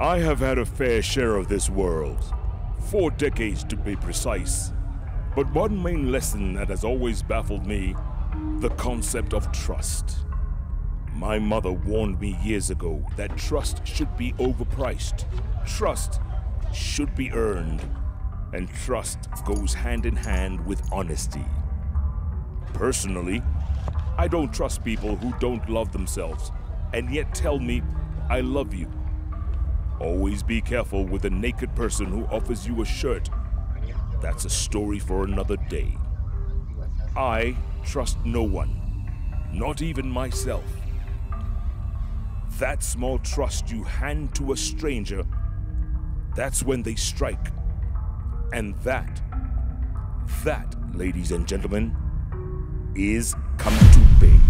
I have had a fair share of this world, four decades to be precise. But one main lesson that has always baffled me the concept of trust. My mother warned me years ago that trust should be overpriced, trust should be earned, and trust goes hand in hand with honesty. Personally, I don't trust people who don't love themselves and yet tell me, I love you. Always be careful with a naked person who offers you a shirt. That's a story for another day. I trust no one, not even myself. That small trust you hand to a stranger, that's when they strike. And that, that, ladies and gentlemen, is coming to pay.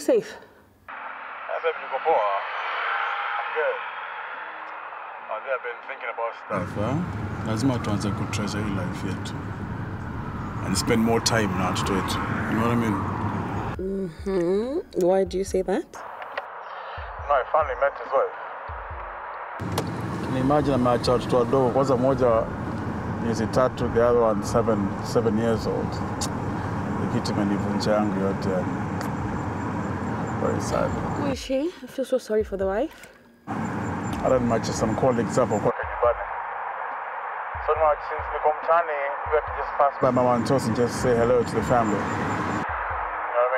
You safe? hey you go poor. I'm good. I've been thinking about stuff, huh? Lazima tuanze kutreasure hii life yet And spend more time now to it. You know what I mean? Mm -hmm. Why do you say that? No, I finally met his wife. Can you imagine ameacha watoto wadogo, kwanza mmoja miezi tatu, the other one seven, seven years old. The kitu imenivunja yangu yote yani. Very sad. Who is she? I feel so sorry for the wife. hata nimeacha some colleagues hapo kwake nyumbani. So now since we come mtaani, we have to just pass by Mama Ntos and just say hello to the family. You know what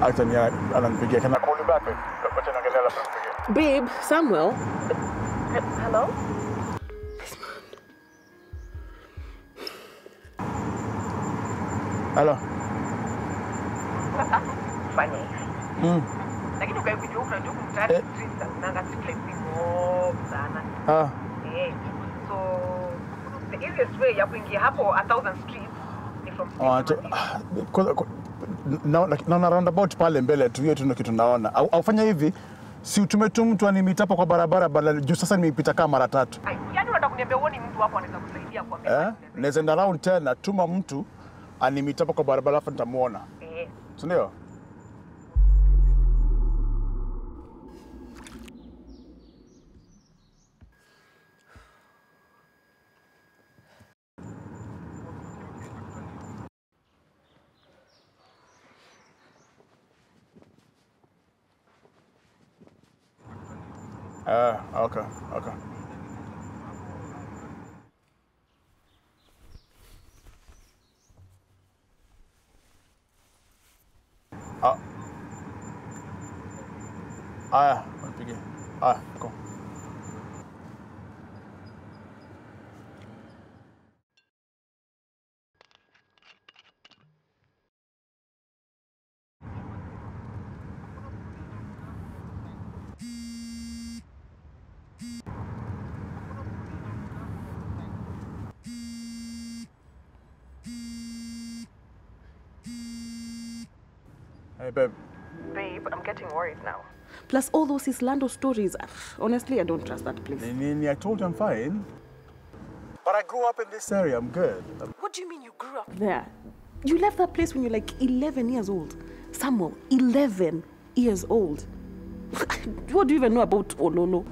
I mean? Hata ni ananipigia, can I call you back babe? Wacha niangalia alafu nampigia. Babe, Samuel. Hello? Hello. Sasa fanya hivi. Mm. Lakini ukae kujua unajua kumtari streets za kunanga street lights ni mob sana. Ah, Eh. So the easiest way ya kuingia hapo a thousand streets ni from oh, to, naona naona roundabout pale mbele tu, hiyo tu kitu naona. Au, fanya hivi, si utume tu mtu animita hapo kwa barabara badala juu sasa nimeipita kama mara tatu. Yaani unataka kuniambia uone mtu hapo anaweza kusaidia kwa Eh? Naweza enda round tena, tuma mtu animita hapo kwa barabara alafu nitamuona. Si ndio? Ah, okay, okay. Aya, nipigie. Aya, go. Hey, Plus all those Islando stories. Honestly, I don't trust that place. Nini, I told you I'm fine. But I grew up in this area. I'm good. What do you mean you grew up? There. You left that place when you're like 11 years old. Samuel, 11 years old. what do you even know about Ololo?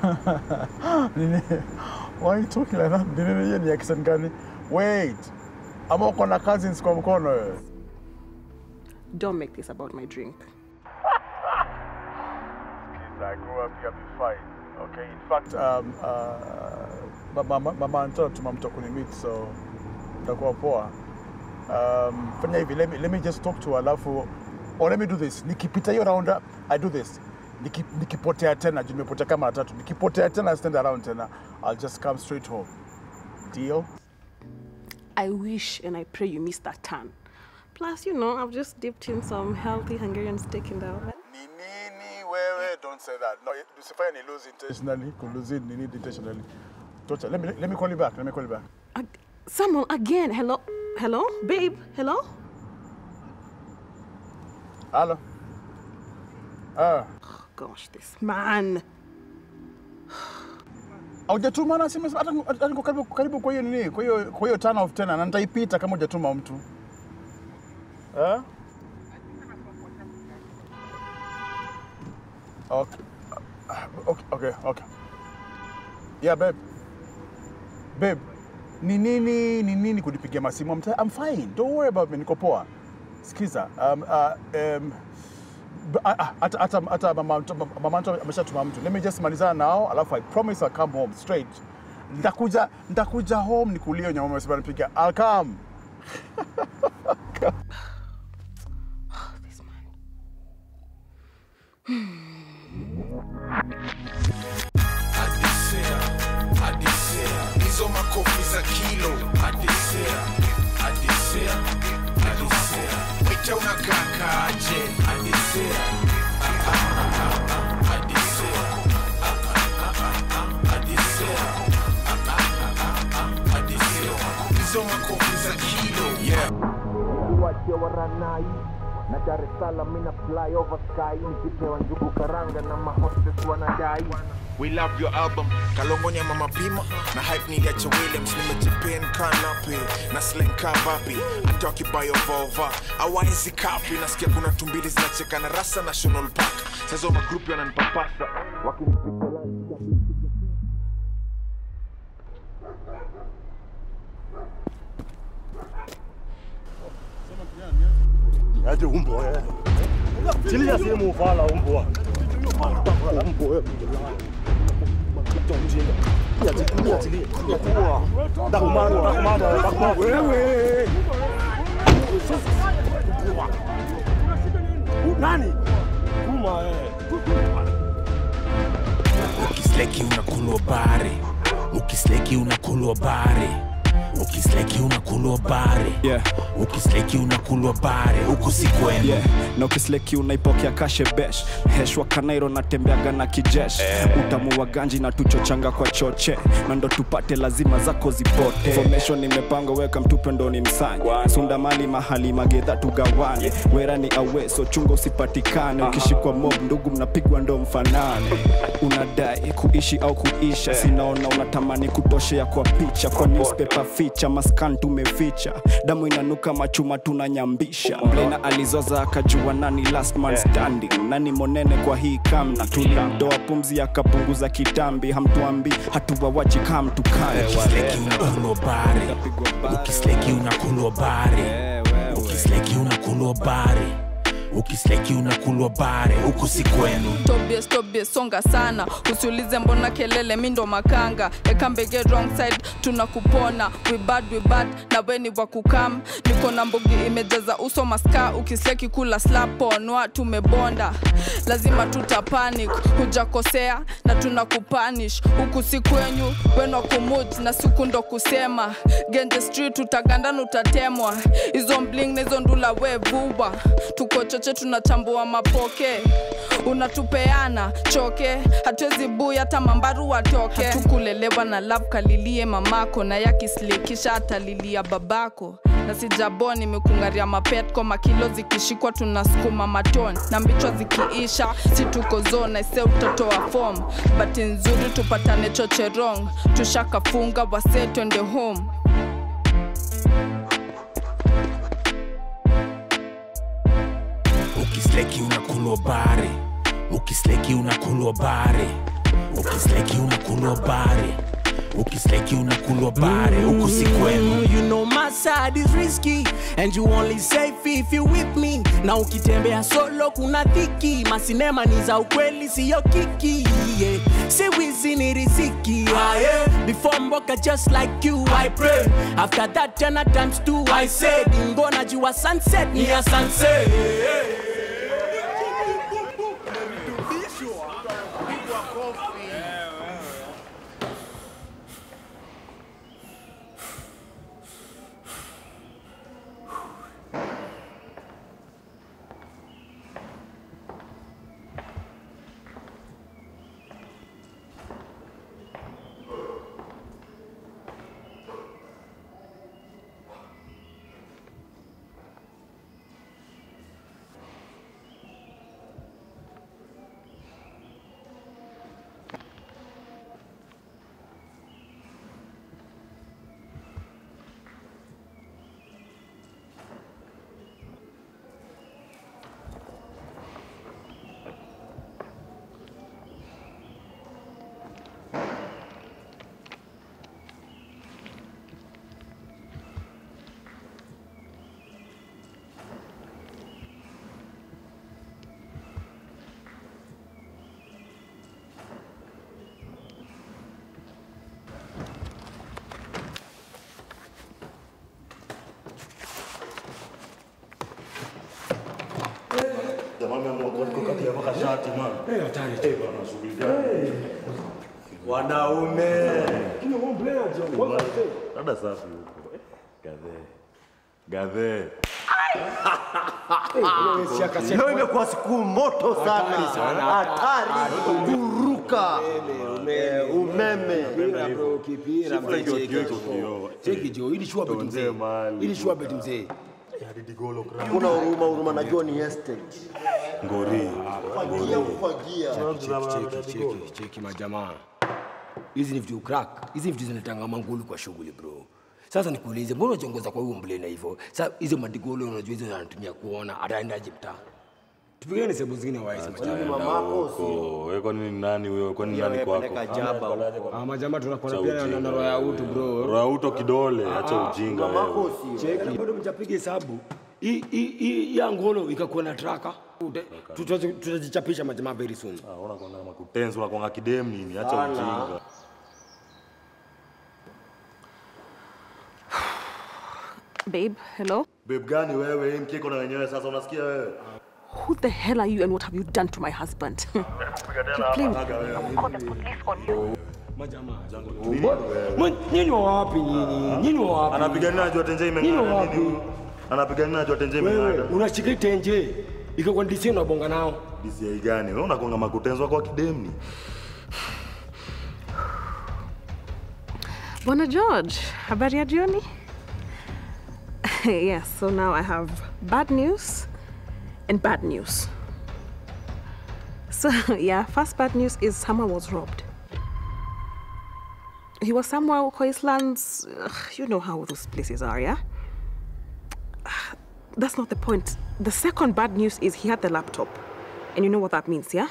Why are you talking like that? Nini, hiyo ni accent gani? Wait. ama uko na cousins kwa mkono wewe? Don't make this about my drink. I grew up here, before. Okay, in fact, um, uh, mama, mama Anto tuma mtu kunimit, so itakuwa poa. Um, fanya hivi, let me, let me just talk to alafu or let me do this. Nikipita hiyo round up, I do this. Niki, nikipotea tena, juu nimepotea kama tatu. Nikipotea tena, stand around tena, I'll just come straight home. Deal? I wish and I pray you miss that turn. Plus, you know, I've just dipped in some healthy Hungarian steak in the oven. Don't say that. No, Lucifer he lose intentionally. could lose it, he need intentionally. Tocha, let me let me call you back. Let me call you back. Uh, Someone again. Hello? Hello? Babe? Hello? Hello. Ah, Gosh, this man. hujatuma na simu hata niko karibu karibu kwa hiyo nini? Kwa hiyo kwa hiyo turn off tena na nitaipita kama hujatuma mtu. Eh? Okay. Okay, okay, okay. Yeah, babe. Babe, ni nini ni nini kunipigia masimu? I'm, I'm fine. Don't worry about me. Niko poa. Sikiza. Um, uh, um, hata hata hata mama mama mtu ameshatuma mtu. Let me just malizana nao, alafu I promise I'll come home straight. Nitakuja nitakuja home nikulie nyama mama nipigia. I'll come. This man. Adisea, Adisea, hizo makofi za kilo. Adisea, Adisea, Adisea, wita unakakaje? Adisea, ah, ah, ah, ah, Adisea, ah, ah, ah, ah, Adisea, ah, ah, ah, ah, Adisea, hizo makofi za kilo. Yeah. uwache waranai na Dar es Salaam ina fly over sky nikipewa njugu karanga na mahostess wanadai We love your album Kalongonya mama pima na hype niliacha Williams nimejipen kanapi na slang kababi hata wakibayo vova awaezi kapi nasikia kuna tumbili zinacheka na rasa national park. Sasa magrupu yananipapasa wakinipiga aje umbwa wewe. ukisleki unakulwa bare. Ukisleki unakulwa bare ukisleki unakulwa bare. Yeah. ukisleki unakulwa bare. Si yeah. na ukisleki unaipokea kashebesh heshwa kanairo natembeaga na kijesh. Utamu wa ganji na tuchochanga kwa choche. Na ndo tupate lazima zako zipote. Formation imepangwa weka mtupe ndo ni msanye sunda mali mahali magedha tugawane. Yeah. wera ni aweso chunga usipatikane. Ukishikwa mob ndugu mnapigwa ndo mfanane. Unadai kuishi au kuisha. Sinaona unatamani kutoshea kwa picha. Kwa newspaper ficha maskan tumeficha. Damu inanuka machuma tunanyambisha mlena alizoza akajua nani last man standing. Nani monene kwa hii kamna tulimdoa pumzi akapunguza kitambi. Hamtuambi hatuwawachi kamtukani ukisleki unakulwa bari. Ukisleki unakulwa bare ukisleki unakulwa bare huku si kwenu tobie tobie songa sana. Usiulize mbona kelele mi ndo makanga. Ekambege wrong side tunakupona. We bad we bad na weni wa kukam. Niko na mbogi imejaza uso maska. Ukisleki kula slaponwa tumebonda. Lazima tutapanic hujakosea na tunakupanish. Huku si kwenyu wenwa kumut na siku ndo kusema. Genje street utagandana utatemwa. Hizo mbling na hizo ndula wevuwa tuko choche tunatambua mapoke. Unatupeana choke. Hatuwezi bui hata mambaru watoke. Hatukulelewa na love kalilie mamako na yakislikisha atalilia babako. Na sijabo nimekungaria mapetko makilo zikishikwa tunasukuma maton na mbichwa zikiisha si tuko zona ise utatoa fom bati nzuri tupatane chocherong tushakafunga wase twende home ukisleki unakulwa bare ukisleki unakulwa bare ukisleki unakulwa bare ukisleki unakulwa bare huku si kwenu You know my side is risky and you only safe if you with me. Na ukitembea solo kuna dhiki, masinema ni za ukweli siyo kiki. Yeah. Si wizi ni riziki. Ah, yeah. Before mboka just like you I pray. After that tena times two I said ngona jua sunset ni ya sunset. Wanaume. Dada safi huko. Gadhe. Gadhe. Leo imekuwa siku moto sana, Hatari kuruka. Eh, umeme. cheki jo ili shua beti mzee. Ili shua beti mzee. Kuna huruma huruma, najua ni estate. Ngori. ngori, cheki cheki cheki majamaa hizi ni vitu crack. Hizi vitu zinatanga mangulu kwa shughuli bro. Sasa nikuulize mbona unachongoza kwa huyu mblena hivyo? Sasa hizo madigolo unajua hizo anatumia kuona ataendaje mtaa tupigane sehemu zingine waisi Huko. Wewe kwa nini nani wewe? Kwa nini nani kwako? Ah, majamaa tunakuwa pia na- na roho ya utu bro. Roho ya utu kidole, acha ujinga wewe. cheki. Bado mjapige hesabu. Hii hii ya ngolo ikakuwa na traka tutajichapisha majamaa very soon Unaona kwa ngama kutenzi unakuwa kidem nini? Acha ujinga. Babe, hello? Babe gani wewe? Hii mkiko na wenyewe sasa unasikia wewe? Who the hell are you and what have you done to my husband? Please. nyinyi wa wapi nyinyi nyinyi wa wapi Anapigania najua tenje Nyinyi imeng'ada wapi? nini? Anapigania najua tenje wewe imeng'ada. unashika tenje ikakuwa ndisi unabonga nao DCI gani? Wewe unakuwa makutenzi wako kidem ni? Bwana George, habari ya jioni? yes, so now I have bad news and bad news. So, yeah, first bad news is someone was robbed. He was somewhere in Koislands. Ugh, You know how those places are, yeah? That's not the point. The second bad news is he had the laptop. And you know what that means, yeah?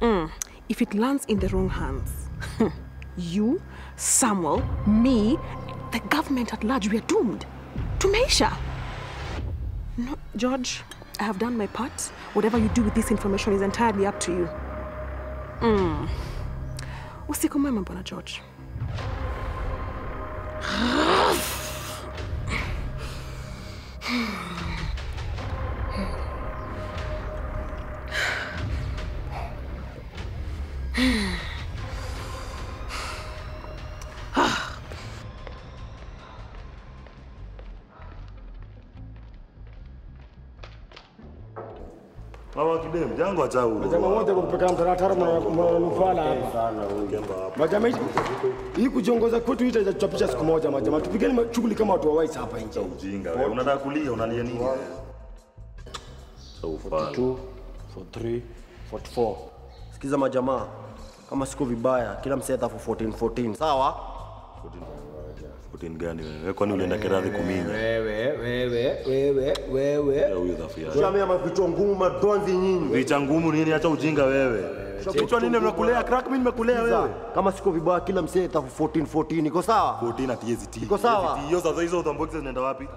Mm. If it lands in the wrong hands, you, Samuel, me, the government at large, we are doomed. Tumeisha. No, George, I have done my part. Whatever you do with this information is entirely up to you. Mm. George. Kidem, jango acha. Jamaa wote kupeka mtaratara mnanufala hapa. Majamaa hii kujiongoza kwetu hii itachapisha siku moja majamaa. Tupigeni shughuli kama watu wa Wise hapa nje. Ujinga wewe. Unataka kulia, unalia nini? So far. 42, 43, 44. Sikiza majamaa, kama siko vibaya, kila mseta atafu 14 14. Sawa? 14 gani wewe? Kwani ulienda kiradhi kuminya? Wewe, wewe, wewe, wewe. Huyo dhafu yake. Jamii ama vichwa ngumu madonzi nyinyi. Vicha ngumu nini? Acha ujinga wewe. Kichwa nini mnakulea crack mimi nimekulea wewe. kama siko vibaya kila msee ta 14 14 iko sawa 14 at hizi iko sawa Hiyo sasa hizo utamboxes zinaenda wapi?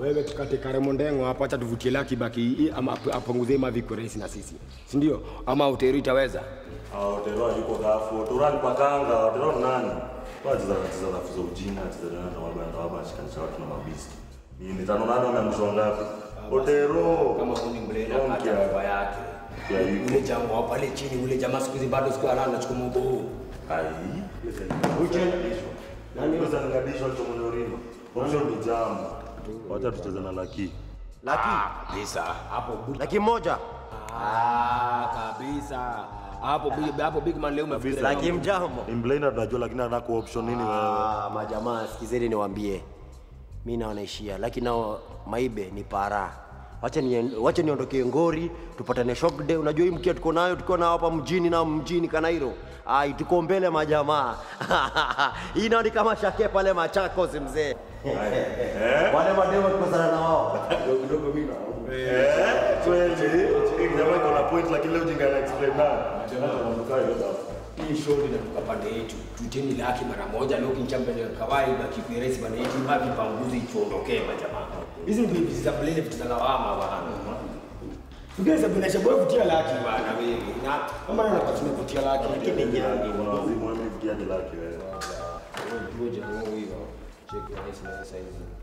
Wewe tukate Karemo Ndengo hapa, acha tuvutie laki baki ama apunguze apunguzie mavi rais na sisi, si ndio? Ama uteri itaweza Ah, Otero yuko dhafu. Turani pakanga, Otero ni nani? Wacheza wacheza dhafu za ujinga, wacheza na na wabanda watu na mabisti. Ni tano nane wameamshwa ngapi? Otero. kama huyu mblena hata baba yake Ya yuko. ule jamaa pale chini, ule jamaa siku hizi bado siku alana chukua mguu Ai. Nani wewe zangadishwa cho mwenyorino? Option ni jamu. Wacha tucheze na laki. laki kabisa hapo laki moja ah kabisa hapo big hapo big man leo umefikiri lakini mjambo Ni blender tunajua lakini anako option nini wewe? Ah, majamaa sikizeni niwaambie. Mi naonaishia lakini nao maibe ni para. Wacha ni, wacha niondokee ngori tupatane shock day unajua hii mkia tuko nayo tuko na hapa mjini na mjini kanairo. Ai tuko mbele majamaa. Hii nao ni kama shake pale machakos mzee? Wale mademo tukosana na wao. Kidogo mimi Eh, kweli. Na na yetu tuteni laki mara moja leo kinchambele kawaida kikwiresi bana yetu mapi panguzi tuondokee majamaa hizi ndio vitu za blele vitu za lawama Tugeza bila shabu kutia laki bana wewe na kama na kwa tumevutia laki lakini nyani bwana. wazimu wewe hadi laki wewe. ndio je wewe hiyo check rais na size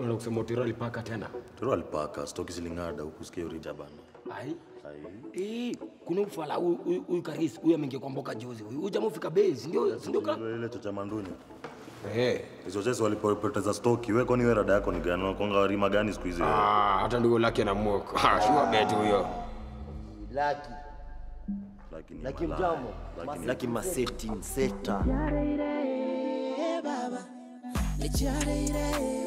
Unataka kusema Otero alipaka tena? Otero alipaka stoki ziling'ada huku sikia urija bana. Ai. Ai. Eh, kuna ufala huyu Karis, huyu ameingia kwa mboka juzi. Huyu jamaa ufika base, ndio ndio kama Ile cha mandunya. Eh. Hizo chesi walipoteza stoki. Wewe kwani wewe rada yako ni gani? Unakonga rima gani siku hizi? Ah, hata ndio laki mwoko. Ah, sure bet huyo. laki Lakini laki malaya. mjambo Lakini- laki setting mseta baba nichareire baba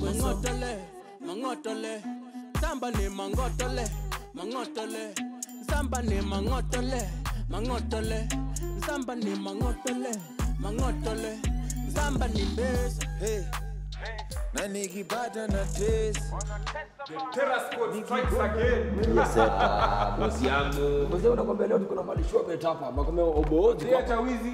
mangotole mangotole samba ne mangotole mangotole samba ne mangotole mangotole samba ne mangotole mangotole samba ni mbeza hey. Na nikipata na bosi yangu. Leo tuko. Nakwambia obozi. Hata wizi.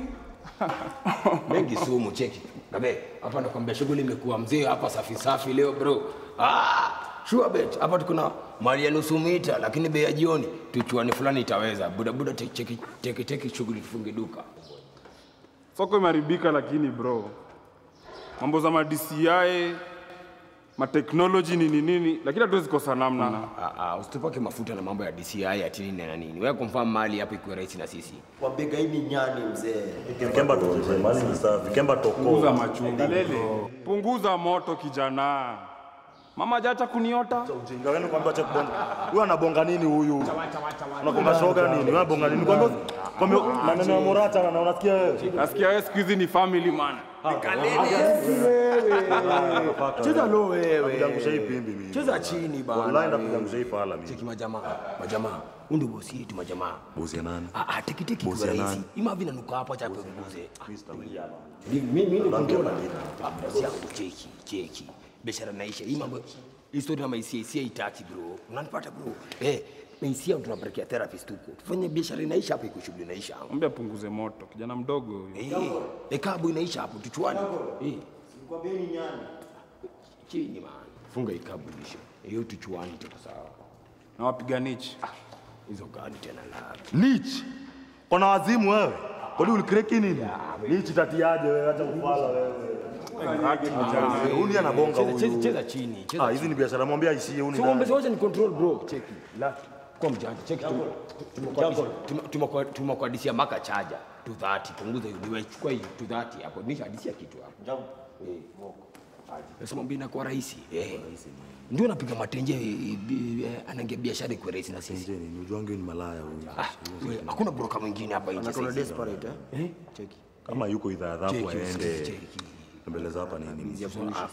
Mengi sumu cheki. Gabe, hapa nakwambia shughuli imekuwa mzee hapa safi safi leo bro. Ah, sure bet. Hapa tuko na mali ya nusu mita lakini bei ya jioni tuchuani fulani itaweza. budabuda buda te- cheki cheki cheki shughuli tufunge duka. Soko imeharibika lakini bro, mambo za ma DCI mateknoloji nini nini, lakini hatuwezi kosa namna. Ah, ah, usitupake mafuta na mambo ya DCI ati nini na nini. Wewe confirm mali hapo ikuwe rahisi na sisi. wabega hii ni nyani mzee Kemba toko, mali ni safi. Kemba Punguza machungu machungu, punguza moto kijana. Mama hajacha kuniota. Ujinga wenu kwamba acha kubonga. Huyu anabonga nini huyu? Unakonga shoga nini? Wewe bonga nini? Kwamba kwamba maneno ya Morata na unasikia wewe? Nasikia wewe siku hizi ni family man. Cheza low wewe. Napiga hii pimbi mimi. Cheza chini bana. Wallahi napiga hii pala mimi. Cheki majamaa, majamaa. Huyu ndio bosi yetu majamaa. Bosi ya nani? Ah, ah, tiki tiki kwa rais. Ima vina nuka hapo acha kuguze. Mimi mimi ndio. Ah, yangu cheki, cheki. Biashara naisha. Hii mambo historia na maisia isia itaki bro. Unanipata bro? Eh, maisia tunapelekea therapist huko. Tufanye biashara inaisha hapo iko shughuli inaisha. Mwambie apunguze moto, kijana mdogo huyu. Eh, ekabu inaisha hapo tuchuani. Eh, Sikwambie ni nyani chini man. Funga ikabu lisho. Hiyo tuchuani tuko sawa. Na wapiga nichi. Hizo gani tena la. Nich. Kona wazimu wewe. Kwani ulikreki nini? Nich tatiaje wewe acha kufala wewe. Huyu anabonga huyu. cheza- Cheza chini. cheza Ah, hizi ni biashara mwambie aishie huyu Sio So wacha ni control bro. Cheki. La. Kwa mjanja. Cheki tu. Tumekuadisia tumekuadisia maka chaja tu 30. Punguza hiyo. Niwechukua hiyo tu 30 hapo. Nisha hadisia kitu hapo. Jambo. Eh. Nasema mbona inakuwa rahisi. Eh. Ndio napiga matenje eh, eh, anaingia biashara kwa rahisi na sisi. Ni ujuange ni malaya huyu. Ah, hakuna broker mwingine hapa nje. Anakona desperate eh? Eh? Cheki. Kama yuko idhaa Cheki, aende. cheki. Mbele za hapa nini?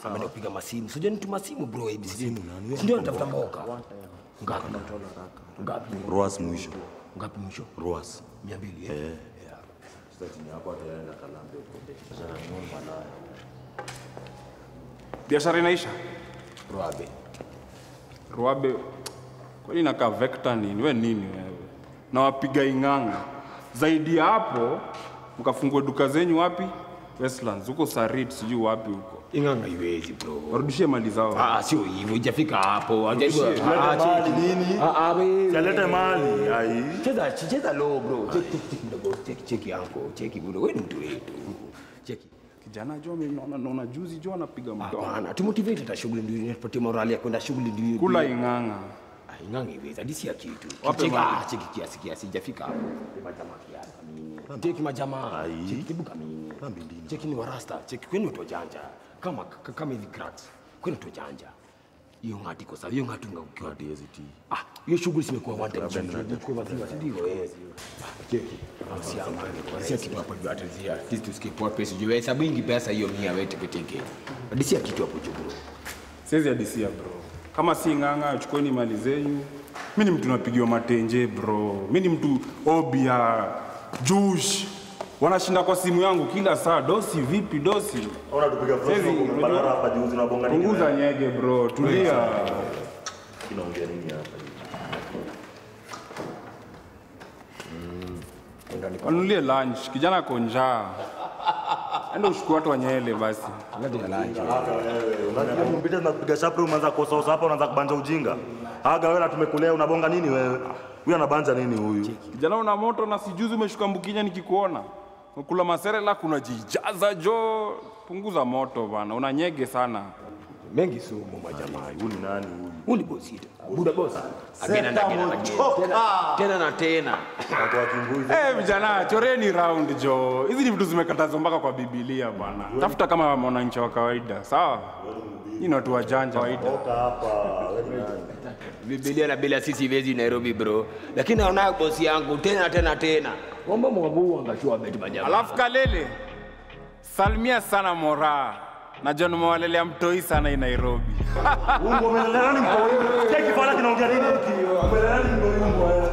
Ameenda kupiga masimu. Sijui nituma simu bro ABC. Ndio nitafuta mboka. Ngapi? Ngapi? Ruas mwisho. Ngapi mwisho? Ruas. Mia mbili eh? Yeah. Sasa chini hapo ataenda kalambe huko. biashara inaisha Ruabe. ruabe kwani nakaa vector nini we nini wewe nawapiga ing'anga zaidi ya hapo mkafungue duka zenyu wapi westlands huko sarit sijui wapi huko ing'anga iwezi bro warudishie mali zao Ah, sio hivyo, hujafika hapo. Warudishie. Ah, Lete mali nini? Ah, ah, wewe. Chalete mali, ai. Cheza cheza low bro. Cheki cheki cheki. Cheki cheki yako. Cheki bro. Wewe ni mtu wetu. Cheki. kijana jo mimi naona naona juzi jo anapiga mdomo Hapana, tumotivate ta shughuli ndio tupatie morali ya kwenda shughuli ndio. kula ing'anga Ah, ing'anga iwezi. Hadi si ya kitu. Cheki ah, cheki kiasi kiasi hujafika hapo. Majamaa kiasi. Cheki majamaa. Cheki Cheki ni warasta. Cheki kwenu. Kama kama hivi cracks. Kwenu watu wajanja. Hiyo ngati kwa sababu hiyo ngati unga ukiwa DST. Ah, hiyo shughuli simekuwa wante. Kwa ndio eh. Cheki. Si kitu hapo juu atazia. At least tusikie poa pesa juu hesabu ingi pesa hiyo mia wewe kitu hapo juu bro. siwezi hadisia bro kama si ng'anga chukueni mali zenyu Mimi ni mtu napigiwa matenje bro Mimi ni mtu obia jush wanashinda kwa simu yangu kila saa. Dosi vipi dosi? Punguza nyege bro. Tulia. Kinaongea nini hapa? wanulie lunch. Kijana ako njaa. Enda ushukua watu wanyele basi. Tunakupiga shapri umeanza kusosa hapa unaanza kubanja ujinga. Aga wewe na tumekulea unabonga nini wewe? Huyu anabanja nini huyu? kijana una moto na sijuzi umeshuka mbukinya nikikuona kula maserela kuna jijaza jo. Punguza moto bana unanyege sana. Mengi sumu majamaa huyu ni nani huyu? Huyu bosi. Buda bosi. Agena na agena na agena. Tena- Tena na tena. Eh, vijana choreni round jo. Hizi ni vitu zimekatazwa mpaka kwa Biblia bwana tafuta kama mwananchi wa kawaida sawa? Ni watu wajanja kawaida Biblia na bila sisi vezi Nairobi bro. Lakini naona bosi yangu tena tena tena. Ngombe mwabu wangashua beti majamaa. alafu kalele salimia sana mora najua nimewalelea mtoi sana hii nairobi Ungo umelelea nani mtoi? Cheki pala kinaongea nini hiki? Umelelea nani mtoi ungo wewe?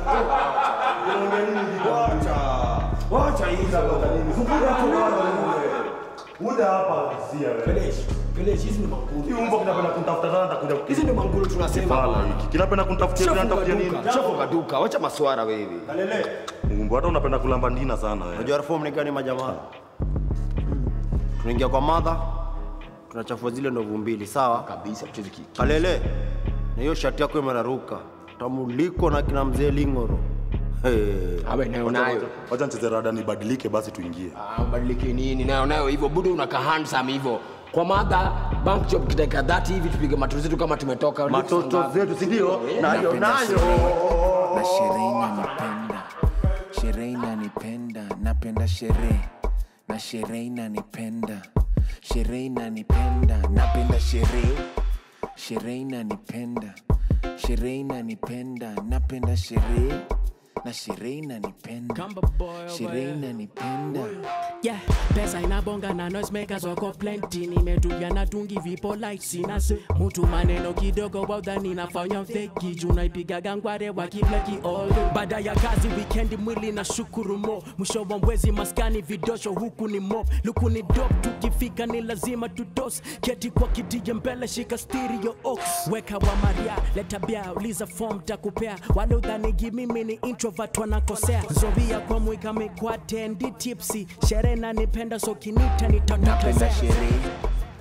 Kinaongea nini hiki? Wacha. Wacha hizo kwa nini? Fukuda tu wewe. Muda hapa sia wewe. Hizi ni mangulu. Hii umbo kinapenda kunitafuta sana nitakuja. Hizi ndio mangulu tunasema. Kifala hiki. Kinapenda kunitafutia tena nitakuja nini? Chapo kaduka. Wacha maswara wewe. Kalele. Umbo hata unapenda kulamba ndina sana wewe. Unajua reform ni gani majamaa? Tunaingia kwa madha, tunachafua zile ndovu mbili, sawa? Kabisa, tucheze kiki. Kalele, na hiyo shati yako imeraruka, tamuliko na kina mzee Ling'oro. Awe nayo nayo. Wacha nicheze rada nibadilike basi tuingie. Ah, badilike nini nayo nayo hivyo budu unakaa handsome hivyo. Kwa madha bank job kitaka 30 hivi tupige matoto zetu kama tumetoka. Matoto zetu si ndio? Nayo nayo. na sherehe inanipenda. Sherehe inanipenda. Napenda sherehe. Na sherehe inanipenda. Sherehe inanipenda. Napenda sherehe. Sherehe inanipenda. Sherehe inanipenda. Napenda sherehe na sherehe inanipenda. Sherehe inanipenda. Yeah, pesa inabonga na noise makers wako plenty. Nimetulia na tungi vipo lights sinase mtu maneno kidogo waudhani nafanya feki. Juu naipigaga ngware wakibleki all day. baada ya kazi weekend mwili na shukuru mo. Mwisho wa mwezi maskani vidosho huku ni mop luku ni dop tukifika ni lazima tutos keti kwa kidije mbele shika stereo ox. Weka wa maria leta bia uliza form takupea. Wale udhanigi mimi ni introvert wanakosea zobia kwa mwika mikwatendi tipsi sherehe nanipenda so kinita napenda nitatokezea sherehe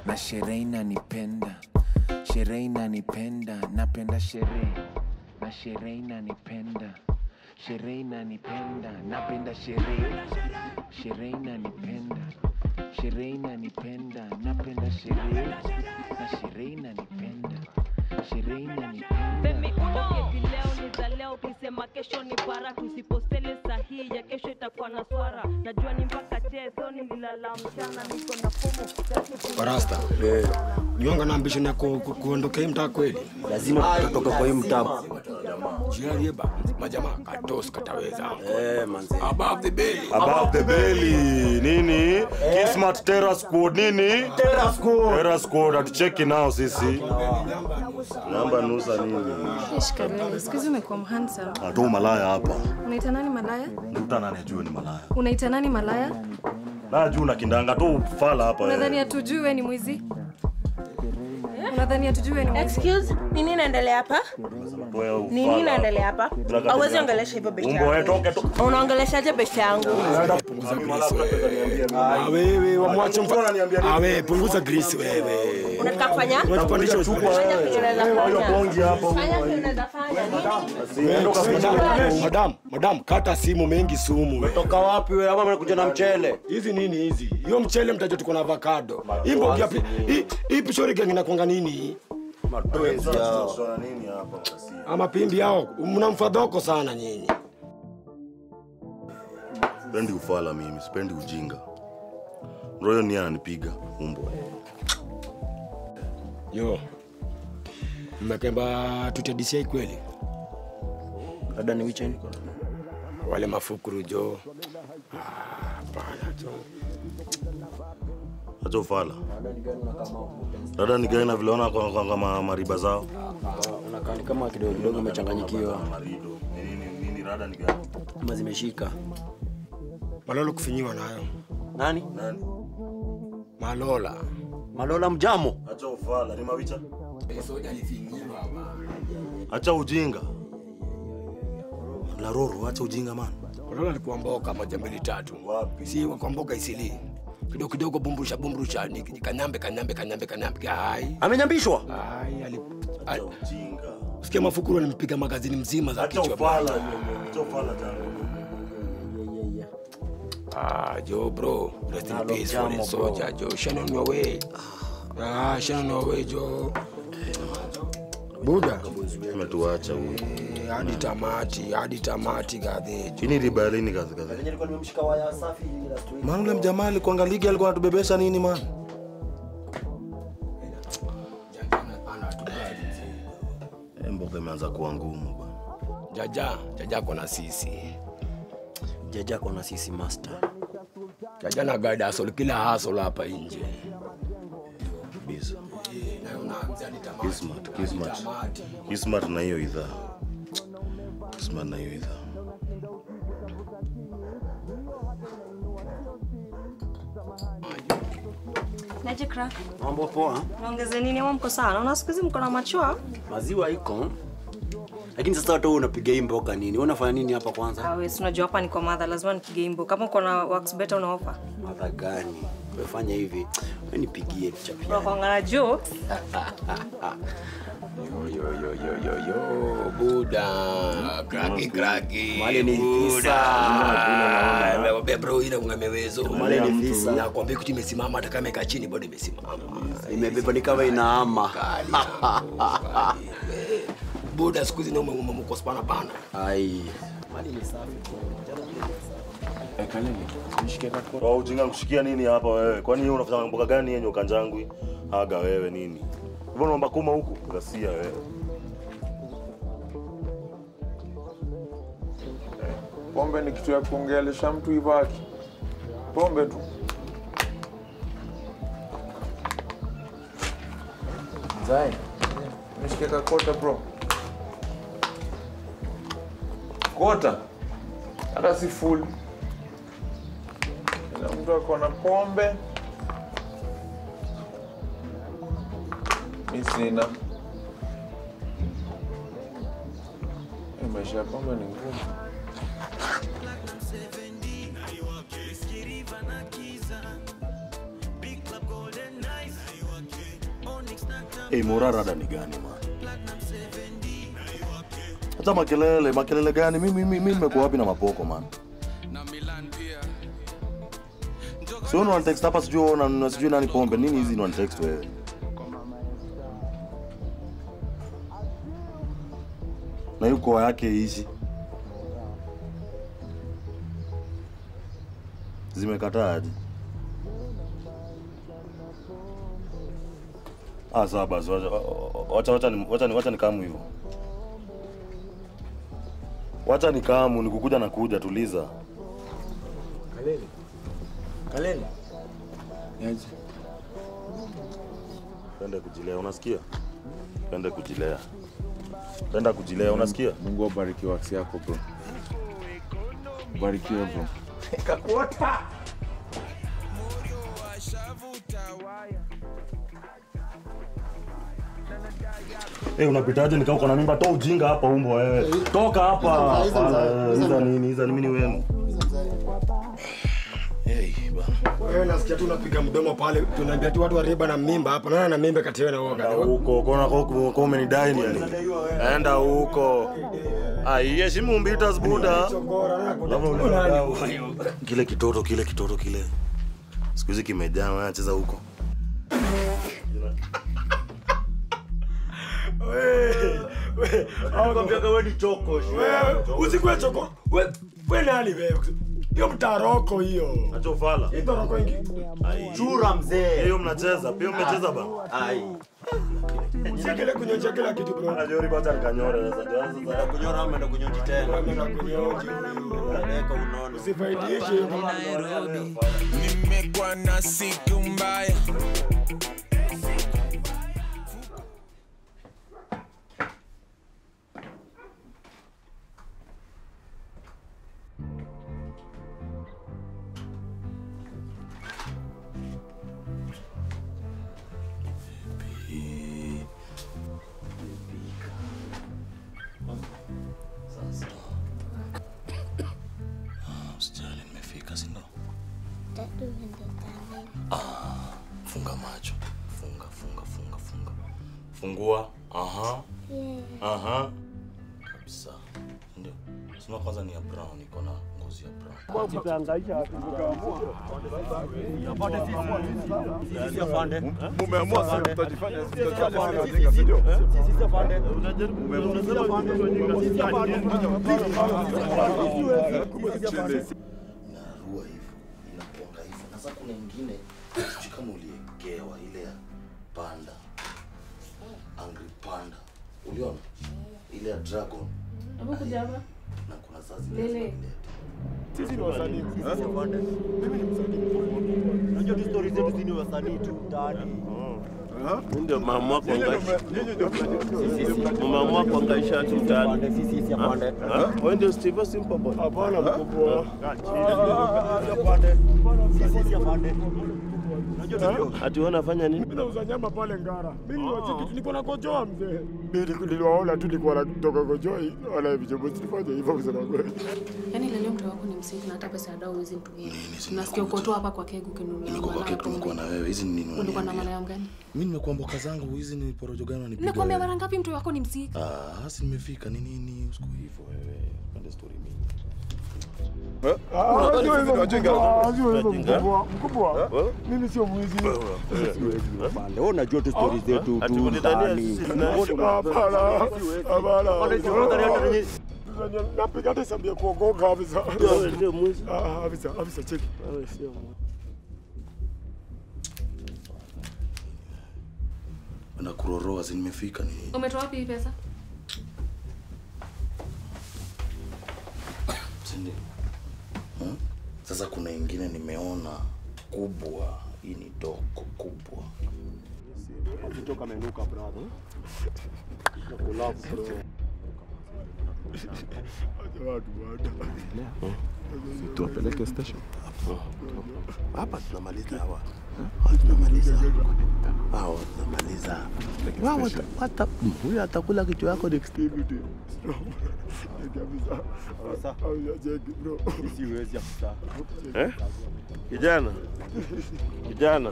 na sherehe inanipenda sherehe inanipenda napenda sherehe na sherehe inanipenda sherehe inanipenda napenda sherehe sherehe inanipenda sherehe inanipenda napenda sherehe na sherehe inanipenda sherehe inanipenda Ni ukisema kesho ni para, tusipostele sa sahii ya kesho itakuwa na swara najua ni mpaka chezo nililala mchana niko na fomo Barasta. Nyonga na ambition ya kuondoka ku- hii mtaa kweli. Lazima tutatoka kwa hii mtaa. Jirani yeba, majamaa katos kataweza. Eh. Above the belly. Above the belly nini? Kismat Terror Squad nini? Terror Squad. Terror Squad atucheki nao sisi. Namba nusa nini? Shikamoo. sikizi umekuwa mhandsome. Atu malaya hapa. Unaita nani malaya? Mtu nani ajue ni malaya. Unaita nani malaya? Na juu na kindanga tu fala hapa. Unadhani hatujui wewe ni mwizi? Unadhani hatujui wewe ni mwizi? Excuse, nini inaendelea hapa? Nini inaendelea hapa? Hauwezi ongelesha hivyo besti Umbo wewe toke tu. yangu. Unaongeleshaje besti yangu? Ah, wewe wamwache mfano. Ah, wewe punguza grease wewe. Unataka kufanya? Madam, madam, kata simu mengi sumu. Umetoka wapi wewe? Ama unakuja na mchele? Hizi nini hizi? Hiyo mchele mtajua tuko na avocado. Hii mboga? Hii pishori gang inakuanga nini? Yao. nini hapa basi? Ama pimbi yao. Mna mfadhoko sana nyinyi. Sipendi ufala mimi, sipendi ujinga. Royo ni ananipiga umbo. Yo. Mmekemba tute DCI kweli? Labda ni wicheni. Wale mafukuru jo. Ah, Hapana jo. Acha ufala. Dada ni gani na vile ona kwa kwa- kwa mariba zao? Unakaa ni kama kidogo kidogo umechanganyikiwa. Nini nini rada ni gani? Kama zimeshika. Malolo kufinyiwa nayo. Nani? Nani? Malola. Malola mjamo. Acha ufala, ni mawicha. Acha ujinga. La Roro, acha ujinga man. Malola ni kuamboka moja mbili tatu. Wapi? Si wa kuamboka isili. Kidogo kidogo bumburusha bumburusha ni kanyambe kanyambe kanyambe kanyambe. Hai. Amenyambishwa? Hai, ali Acha ujinga. Sikia mafukuru alimpiga magazini mzima za Acha kichwa. ufala. bana. Acha ufala tano. Ah, Joe, bro. Rest in peace for the jamo, soldier, Joe. Shannon away. Ah, Shannon away, Joe. Buda. Ametuacha huyu. Eh, Hadi tamati, hadi tamati gadhe. Ini ni riba lini gadhe kazi? Nilikuwa nimemshika waya safi last week. Man, ule mjamaa alikuwa ligi alikuwa anatubebesha nini man? Eh, Mboga imeanza kuwa ngumu bwana. Jaja, jaja kona sisi. Jaja kona sisi master. Jaja na guide hustle kila hustle hapa nje. Kismat, Kismat. Kismat na hiyo idhaa. Kismat na hiyo idhaa. Naje crack. Mambo poa. Naongeze nini mko sawa? Naona siku hizi mko na machua. Maziwa iko. Lakini sasa watu unapiga hii mboka nini? Wewe unafanya nini hapa kwanza? Ah, wewe unajua hapa ni kwa madha, lazima nipige imbo. Kama uko na wax better una offer. Madha gani? Umefanya hivi. Wewe nipigie chapia. ngana jokes. Yo, yo, yo, yo, yo, yo, Buda. Kraki, kraki. Mali ni Buda. visa. Nakwambia bro, ile ungamewezo. Mali ni visa. Nakwambia kuti imesimama hata kama imekaa chini bado imesimama. Imebeba ni kama inaama. Buda siku hizi ndio umemuko spana bana. Ai. Mali ni safi. Kwa ujinga kushikia nini hapa wewe? Kwani wewe unafanya mboga gani yenye ukanjangwi? Haga wewe nini? Hivyo unaomba kuma huku? Gasia wewe. Pombe ni kitu ya kuongelesha mtu ibaki. Pombe tu. Zai. Nishike kakota bro. Kota. Hata si full. Kila mtu ako na pombe. Mi sina. Maisha ya pombe ni ngumu. Hey, morara ni gani man? Hata makelele, makelele gani? Mimi mimi nimekuwa wapi na mapoko man? Sio una text hapa sijui una na sijui nani pombe. Nini hizi una text wewe? Na yuko yake hizi. Zimekataa hadi. Ah, sawa basi, wacha wacha wacha nikamu hivyo. Wacha ni nikamu, nikukuja na kuja, tuliza. Kalele. Kalele. Niaje? Pende kujilea, unasikia? Pende kujilea. Penda kujilea, unasikia? Mungu abariki waksi yako bro. Barikiwe bro. Kakuota. Eh, unapitaje nikao kwa na mimba? Toa ujinga hapa umbo wewe. Toka hapa. Hizo nini? Hizo? Hiza ni mimi wenu. Hey, bana. Wewe nasikia tu unapiga mdomo pale, tunaambia tu watu wariba na mimba hapa. Nani ana mimba kati wewe na wewe? Huko, kona kwa kwa umenidai ni. Enda huko. Ah, yeye si buda. Labda. Kile kitoto kile kitoto kile. Siku hizi kimejaa, wewe anacheza huko. Nakwambiaga wewe ni choko. Usikuwe? Hiyo mtaroko ingi. Chura mzee. Hiyo mnacheza, pia mmecheza ba Ai. Usikile kunyonja kila kitu bro. Anajori kwanza nikanyore sasa. Sasa kunyora ama ndo kunyonji tena. Ameenda kunyonji. Weka unono. Usifaidishe Nairobi. Nimekuwa na siku mbaya. Funga macho. Funga, funga, funga, funga. Fungua. Aha. Aha. Kabisa. Ndio. Sema kwanza ni ya brown, iko na ngozi ya brown. Sasa mtajifanya ndio? Inararua hivyo, inakuanga hivyo. Sasa kuna ingine Ile ya dragon. Na kuna saa zile. Sisi ni wasanii. Mimi ni msanii. Unajua tu stories zetu zini wasanii tu mtaani. ndio maamua kuangaisha? Wewe ndio Steve Simple Boy. Hapana mkubwa. Ati wewe unafanya nini? Mimi nauza nyama pale Ngara. Mimi niliwachiki kitu niko na kojoa mzee. Mimi niliwaona tu nilikuwa natoka kojoi wala vichombo sifanye hivyo kusema kweli. Yaani ile leo mtu wako ni msiki na hata pesa ya dawa huwezi mtumia. Nasikia uko tu hapa kwa kegu ukinunulia Niko kwa kitu nimekuwa na wewe. Hizi ni nini Ulikuwa na maana gani? Mimi nimekuamboka zangu, hizi ni porojo gani unanipiga? Nakwambia wewe? mara ngapi mtu wako ni msiki? Ah, si nimefika ni nini? Usiku hivyo wewe. Pande story mingi. Mkubwa. Mimi sio mwizi. Wewe unajua tu stori zetu tu Napiga hata hesabu kuogoka. Ah, Afisa, afisa cheki. Wewe sio mwizi. Na kuroroa si nimefika ni Umetoa wapi hii pesa? si ndio? Hmm? Sasa kuna ingine nimeona kubwa. Hii ni doko kubwa. Kutoka menuka brother. Nakulavu bro. Acha watu. Tuwapeleke station. Hapa tunamaliza hawa. Hawa tunamaliza. Hawa tunamaliza. Huyu atakula kichwa yako next time. Eh? Kijana. Kijana.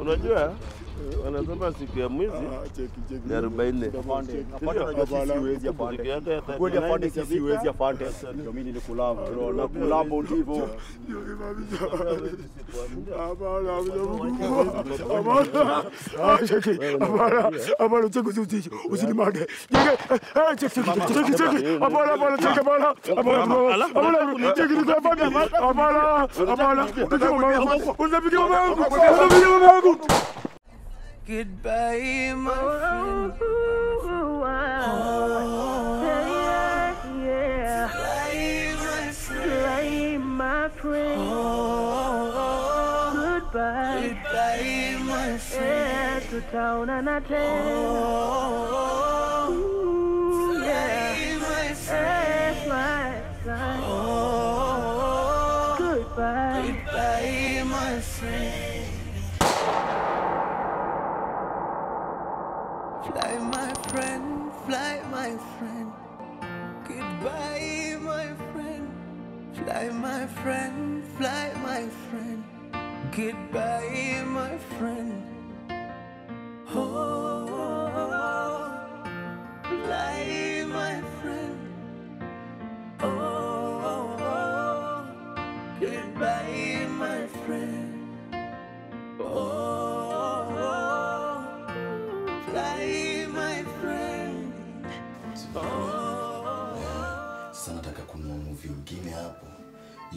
Unajua wanasema siku ya mwizi ni arobaini. Siwezi afande. Mimi na ndivyo. Cheki. Cheki, eh, cheki, cheki, cheki. Cheki. Mama yangu. Usipigie mama yangu. Usipigie mama yangu. Goodbye, my friend. yeah, yeah. Fly, my friend. Goodbye. Goodbye, my friend. Yeah, tutaonana tena. Ooh, yeah. Eh, fly, fly. Goodbye. Goodbye, my friend. Fly, my friend. Goodbye, my friend. Fly, my friend, fly, my friend. Goodbye, my friend. Oh, oh, oh, oh. fly,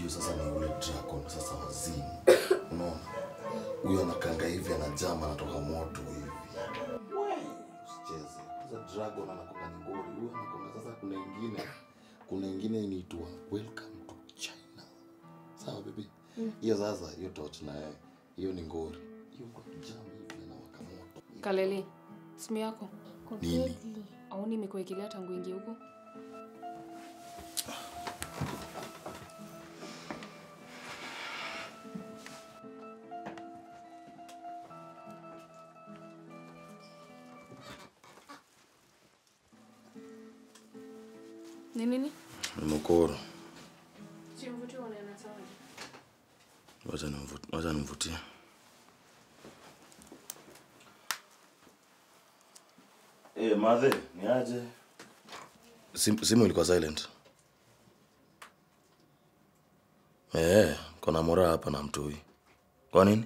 Hiyo sasa ni ule Dragon sasa wazimu. Unaona? Huyu anakanga hivi anajama anatoka moto hivi. Usicheze. Sasa Dragon anakonga ni ngori. Huyu anakonga sasa kuna ingine. Kuna ingine inaitwa Welcome to China. Sawa bibi? Hiyo Mm. Sasa hiyo torch na yeye. Hiyo ni ngori. Hiyo kwa kijama hivi anawaka moto. Kaleli, simu yako Nini? auni imekuwekelea tangu ingie huko? Madhe, ni aje? Sim, simu ilikuwa silent. Eh, kuna mora hapa na mtui. Kwa nini?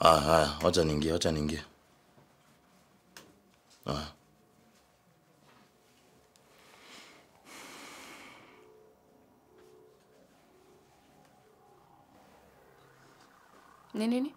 Ah, haya, wacha niingie, wacha niingie. Ah. Ni nini?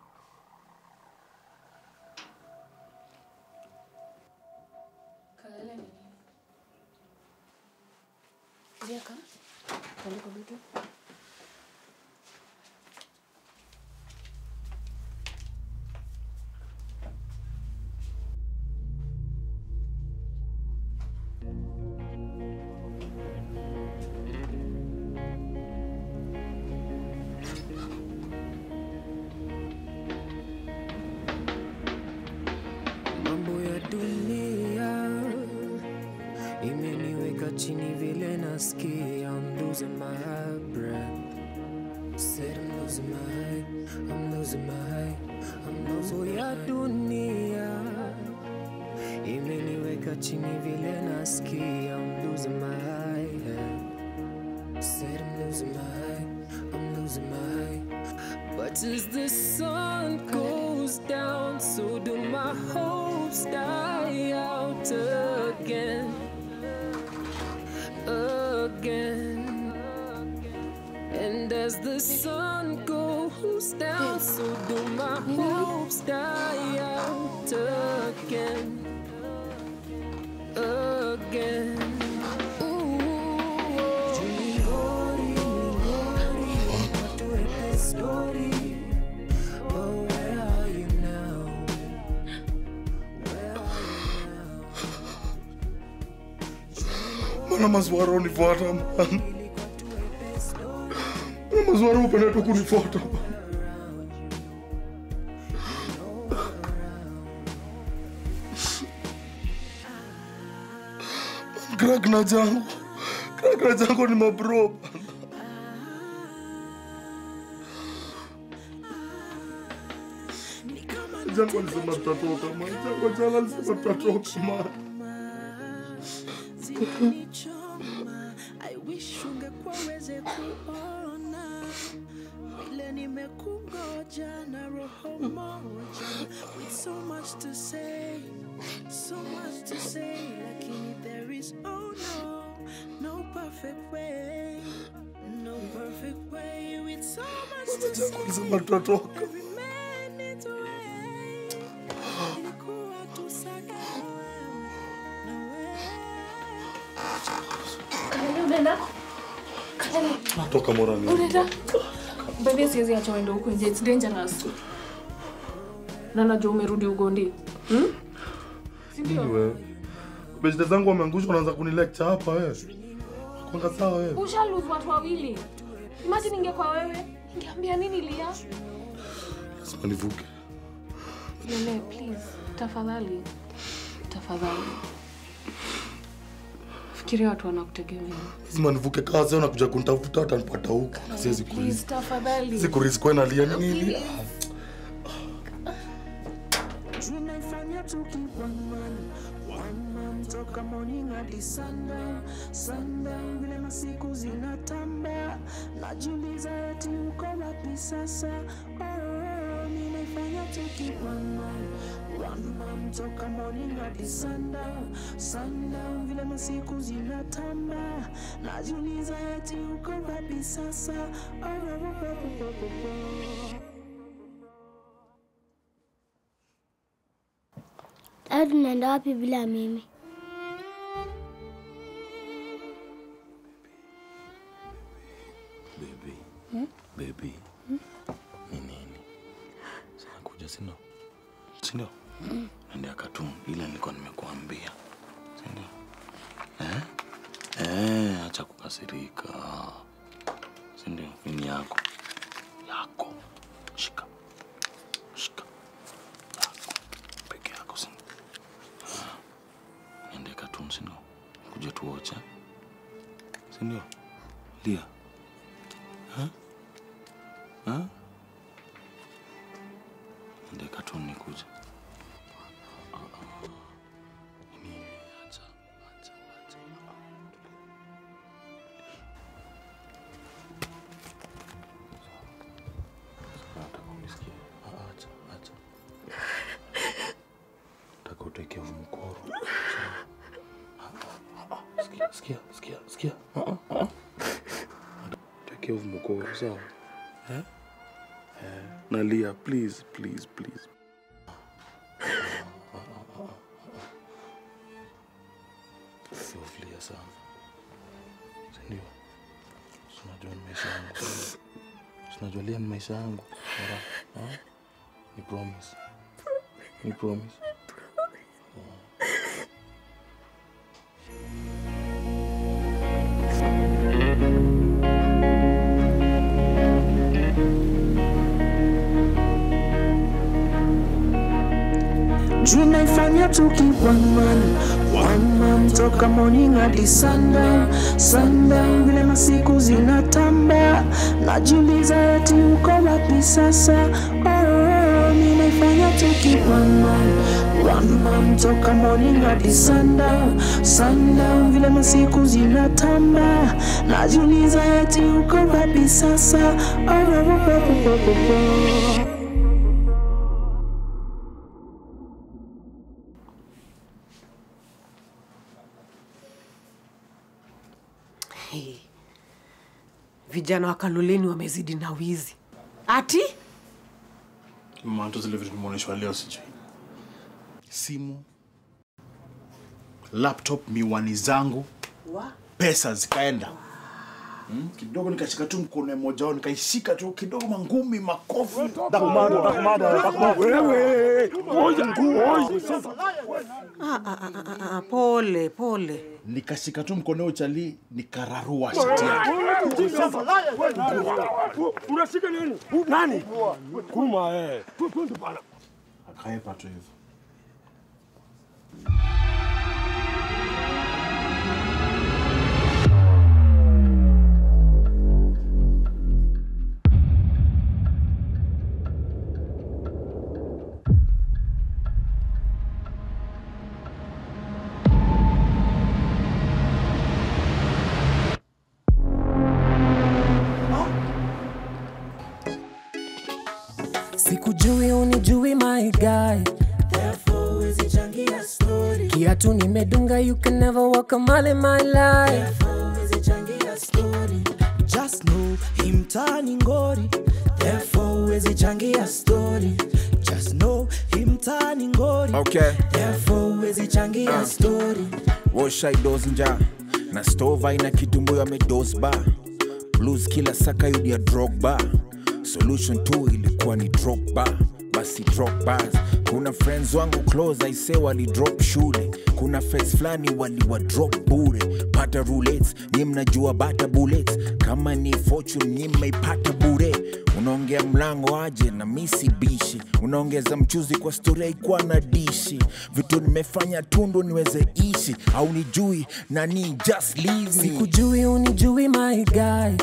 Losing my breath. Said I'm losing my I'm losing my I'm losing ya dunia. Imeniweka chini vile nasikia. I'm losing my head. Said I'm losing my I'm losing my But as the Mana mazwaro unifuata man. Mana mazwaro upenda tu kunifuata. Greg na jango. Greg na jango ni mabro. Jango alisema tutatoka man. Jango jana alisema tutatoka man. Inanichoma I wish ungekuwa uweze kuona vile nimekungoja na roho moja. With so much to say so much to say lakini there is oh no no perfect way. No perfect way with so much to say Toka morani. Unaenda? Baby, siwezi acha uende huko nje. It's dangerous. Na najua umerudi ugondi. Hmm? Si ndio? Wewe. Beshte zangu wameangushwa wanaanza kunilecture hapa wewe. Kwanga sawa wewe. Usha lose watu wawili. Imagine ingekuwa wewe. Ningeambia nini Lia? Sipanivuke. nivuke. Lele, please. Tafadhali. Tafadhali. Fikiria watu wanakutegemea. Lazima nivuke kazi sasa kuntafuta kunitafuta watanipata huko. Siwezi kuizi. tafadhali. Siku risk wewe nalia nini? Please. tunaifanya mtoka morning hadi sundown sundown vile masiku zinatamba najiuliza eti uko wapi sasa oh, ninaifanya tukiwanman wanman toka morning hadi sundown sundown vile masiku zinatamba najiuliza eti uko wapi sasa oh, oh, oh, oh, oh, tunaenda wapi bila mimi? Baby. Baby. Ni nini? Sana kuja sindo? Sindo? katun katuni ile nilikuwa nimekuambia. Sindo? Eh? Eh, acha kukasirika. Sindio? Ini yako. Yako. Shika. Shika. Yako. Peke yako sindio? Ah. Niende katuni sindio? Kuja tuoche. lia. Lia. Sawa? Eh? Eh, nalia please please please. Sana. Sindio? Sinajua ni maisha yangu. Ni maisha yangu. Ni promise, ni promise ni one man, one man toka morning hadi sundown. Sundown vile masiku zinatamba. Najiuliza eti uko wapi sasa? Oh, ninaifanya tukiwanman wanman toka morning hadi sundown. Sundown vile masiku zinatamba. Najiuliza eti uko wapi sasa? Oh, oh, oh, oh, oh, oh, Vijana wa Kaloleni wamezidi na wizi. Ati? Manto zile vitu nimeonyeshwa leo sijui. Simu, laptop, miwani zangu, pesa zikaenda. Hmm? Kidogo nikashika tu mkono mmoja wao nikaishika tu kidogo mangumi makofi. Takumada, takumada, takumada. Wewe, ngoja, ngoja. sasa ah, ah, ah, ah, pole pole. Nikashika tu mkono chali nikararua shati yake. Unashika nini? Nani? kuruma eh. Akaepa tu hivyo. You can never walk a mile in my life. Just know him ngori. Therefore, huwezi changia story. Just know him ngori. Okay. Therefore, huwezi changia uh. story. nja na stova ina kitumbuyo amedosba blues kila saka yudia drogba solution tu ilikuwa ni dropba basi drop bars. Kuna friends wangu close aise wali drop shule. Kuna face flani waliwadrop bure. Pata rulets nyi mnajua bata bullets. Kama ni fortune nyi mmeipata bure. Unaongea mlango aje na misi bishi unaongeza mchuzi kwa storia ikuwa na dishi. Vitu nimefanya tundu niweze ishi. Au nijui nani just leave me. Sikujui unijui my guy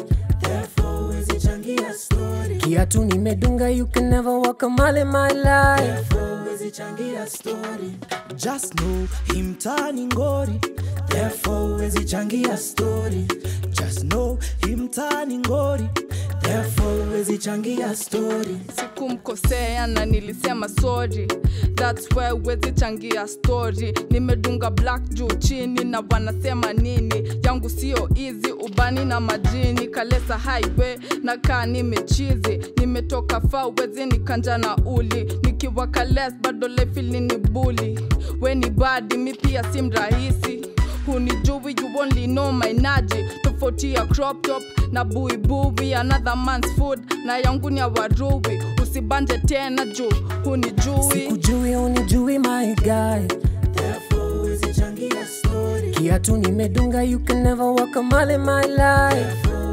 Kiatu nimedunga you can never walk a mile in my life. Therefore, huwezi changia story. Just know himtani ngori. Therefore, huwezi changia story. Just know himtani ngori. Therefore, huwezi changia story. sikumkosea na nilisema sori thats why wezi changia story nimedunga black juu chini na wanasema nini yangu sio izi ubani na majini kalesa highway na kaa nimechizi nimetoka fawezi nikanja na uli nikiwa kales bado lefili ni buli weni badi mi pia si mrahisi. Hunijui you only know my naji tofauti ya crop top na buibui another man's food. Na yangu ni ya warui usibanje tena juu hunijui. Sikujui unijui my guy. Story. kiatu nimedunga you can never walk a mile in my life. Therefore,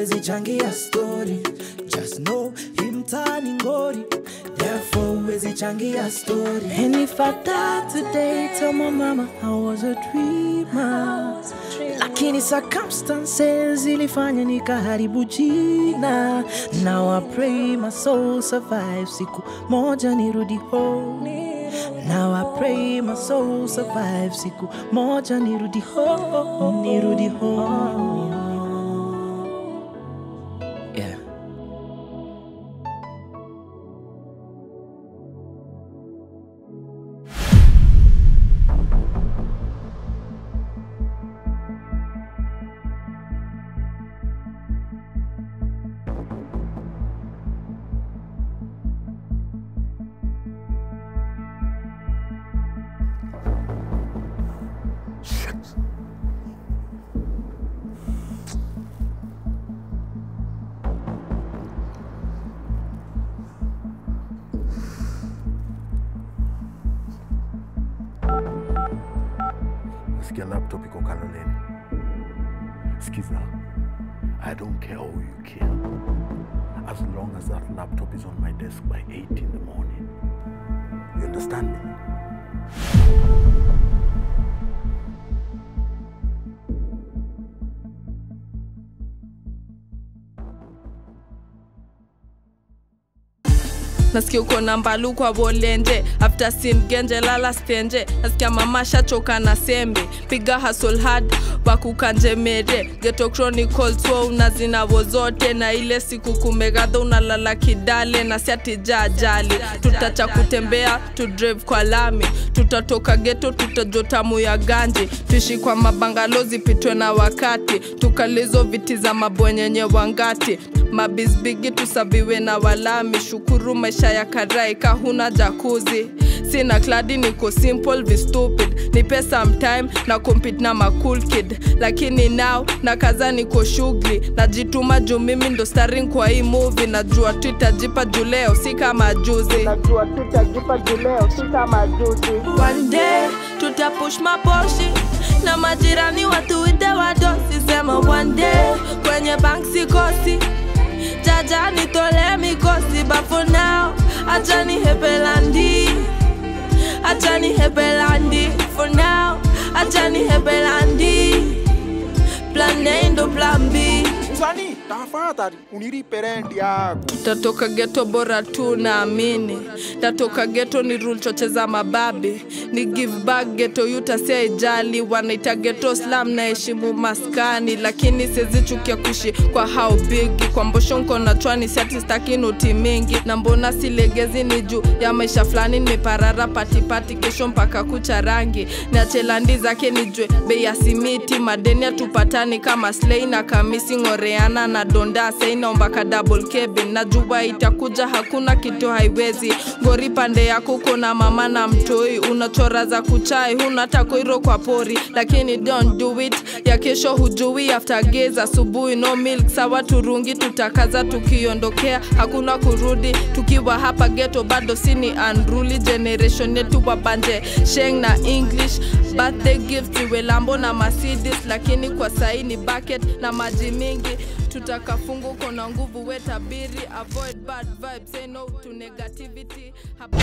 huwezi changia story. Just know himtani ngori. Therefore, wezi changia story. And if I die today, tell my mama I was a dreamer. Lakini circumstances ilifanya nikaharibu jina. Now I pray my soul survive. Siku moja nirudi home. Now I pray my soul survive. Siku moja nirudi home, nirudi home. Kaloleni. Skiza, I don't care who you kill. As long as that laptop is on my desk by 8 in the morning. Nasikia uko na mbalu kwa bolenje after sin genje lala stenje. Nasikia mama shachoka na sembe. Piga hustle hard wakukanjemere geto chronicles wo unazinavo zote. Na ile siku kumegadha unalala kidale. Na siatija ajali tutacha kutembea tu drive kwa lami. Tutatoka geto tutajotamu ya ganji. Tuishi kwa mabangalozi pitwe na wakati. Tukalizo viti za mabwenyenye wangati mabisbigi tusaviwe na walami. Shukuru maisha ya karai kahuna jakuzi sina kladi niko simple vi stupid. Ni pesa mtime na compete na macool kid. Lakini now na kaza niko shughuli najituma juu mimi ndo staring kwa hii movie. Najua tutajipa juu leo si kama juzi. Najua tutajipa juu leo si kama juzi. One day tutapush maposhi na majirani watuite wadosi. Sema one day kwenye bank sikosi jaja nitole mikosi but for now. Acha nihepelandi acha nihepelandi for now. Acha nihepelandi plan A ndo plan B. Twani. Tafadhali unilipe rent yako tatoka geto bora tu naamini. Tatoka geto ni rule choche mababi ni give back geto yutasia ijali. Wanaita geto slam na heshimu maskani. Lakini sezichukia kushi kwa hau bigi kwa mboshonko na chwani siati staki noti mingi. Na mbona silegezi ni juu ya maisha fulani? Nimeparara patipati kesho mpaka kucha rangi. Na chelandi zake nijue bei ya simiti. Madeni atupatani kama slei na kamisi ngoreana na donda seinaomba ka double cabin najua itakuja hakuna kitu haiwezi. Ngori pande yako kuna mama na mtoi. Unachora za kuchai huna takoiro kwa pori. Lakini don't do it ya kesho hujui. After gaze asubuhi no milk sawa turungi tutakaza tukiondokea. Hakuna kurudi tukiwa hapa geto bado sini unruly. Generation yetu wabanje sheng na english. Birthday gift iwe lambo na mercedes. Lakini kwa saini bucket na maji mingi tutakafungu kona nguvu we tabiri avoid bad vibes say no to negativity. Hapa